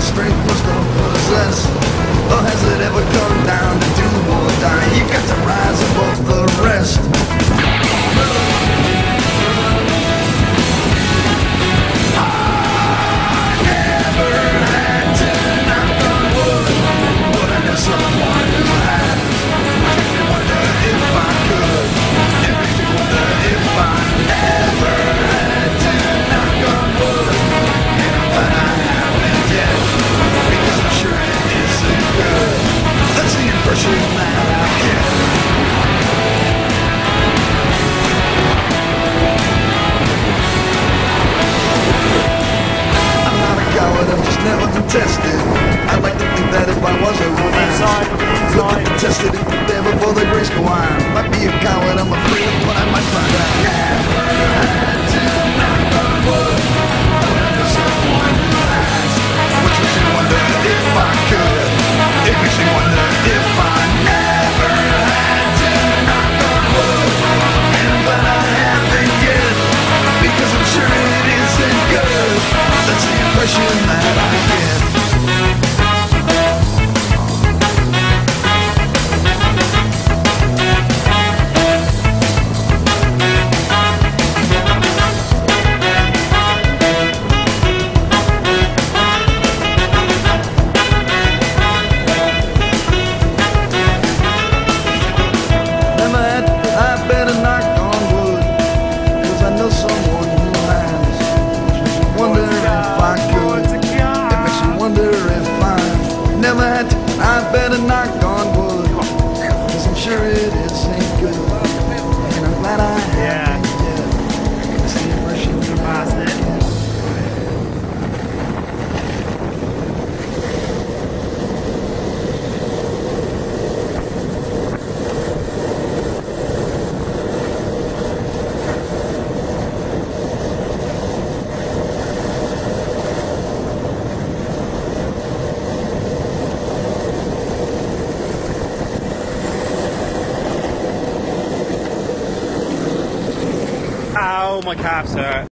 your strength. tested. I like to think that if I wasn't romanced, looking tested, there before the grace go on. Might be a coward, I'm afraid, but I might find out. better Oh, my calves hurt.